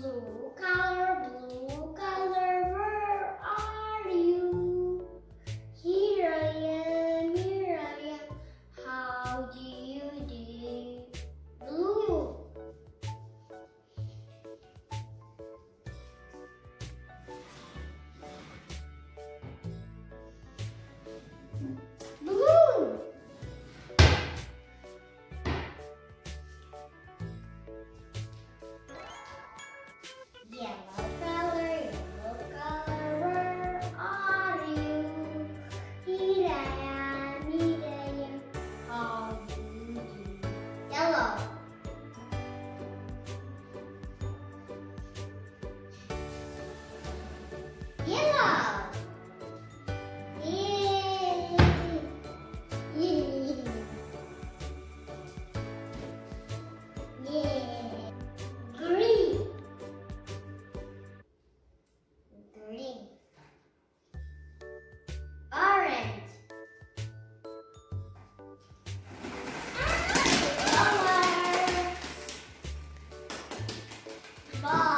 blue. Yeah. Bye.